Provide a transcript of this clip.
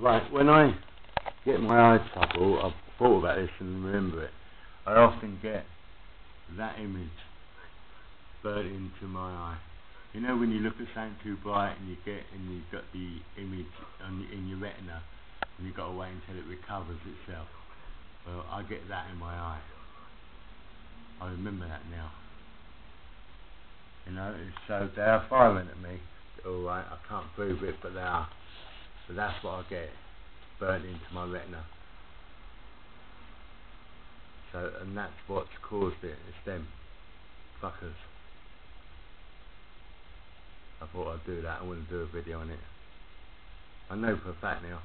Right, when I get my eye trouble, I've thought about this and remember it. I often get that image burnt into my eye. You know when you look at something too bright and you get and you've got the image on, in your retina and you've got to wait until it recovers itself. Well, I get that in my eye. I remember that now. You know, so they are firing at me. Alright, I can't prove it, but they are. So that's what I get burnt into my retina. So, and that's what's caused it. It's them fuckers. I thought I'd do that. I wouldn't do a video on it. I know for a fact now.